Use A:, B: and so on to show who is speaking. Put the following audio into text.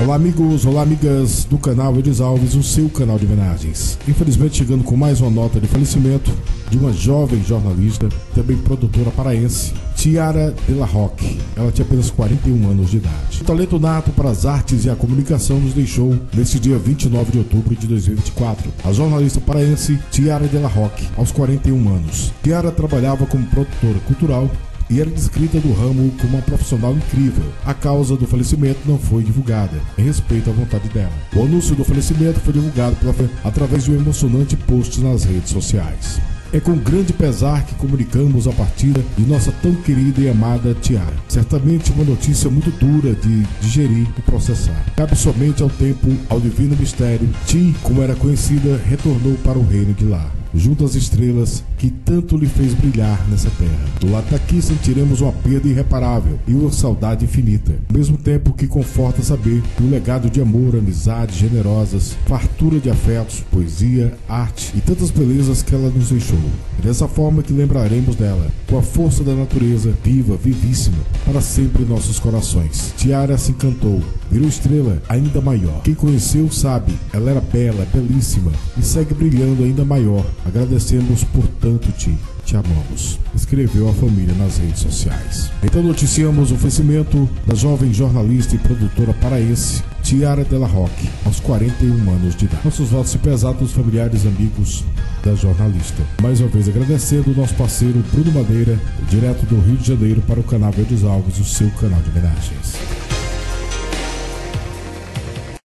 A: Olá amigos, olá amigas do canal Edes Alves, o seu canal de homenagens. Infelizmente chegando com mais uma nota de falecimento de uma jovem jornalista, também produtora paraense, Tiara de la Roque. Ela tinha apenas 41 anos de idade. O talento nato para as artes e a comunicação nos deixou nesse dia 29 de outubro de 2024. A jornalista paraense Tiara de la Roque, aos 41 anos. Tiara trabalhava como produtora cultural e era descrita do ramo como uma profissional incrível. A causa do falecimento não foi divulgada, em respeito à vontade dela. O anúncio do falecimento foi divulgado pela, através de um emocionante post nas redes sociais. É com grande pesar que comunicamos a partida de nossa tão querida e amada Tiara. Certamente uma notícia muito dura de digerir e processar. Cabe somente ao tempo, ao divino mistério, Ti, como era conhecida, retornou para o reino de lá junto às estrelas que tanto lhe fez brilhar nessa terra. Do lado daqui sentiremos uma perda irreparável e uma saudade infinita, ao mesmo tempo que conforta saber que o legado de amor, amizade generosas, fartura de afetos, poesia, arte e tantas belezas que ela nos deixou. É dessa forma que lembraremos dela, com a força da natureza, viva, vivíssima, para sempre em nossos corações. Tiara se encantou, virou estrela ainda maior. Quem conheceu sabe, ela era bela, belíssima e segue brilhando ainda maior Agradecemos por tanto ti. Te amamos. Escreveu a família nas redes sociais. Então noticiamos o falecimento da jovem jornalista e produtora paraense Tiara Della Roque, aos 41 anos de idade. Nossos votos pesados familiares e amigos da jornalista. Mais uma vez agradecendo o nosso parceiro Bruno Madeira, direto do Rio de Janeiro para o canal Verdes Alves, o seu canal de homenagens.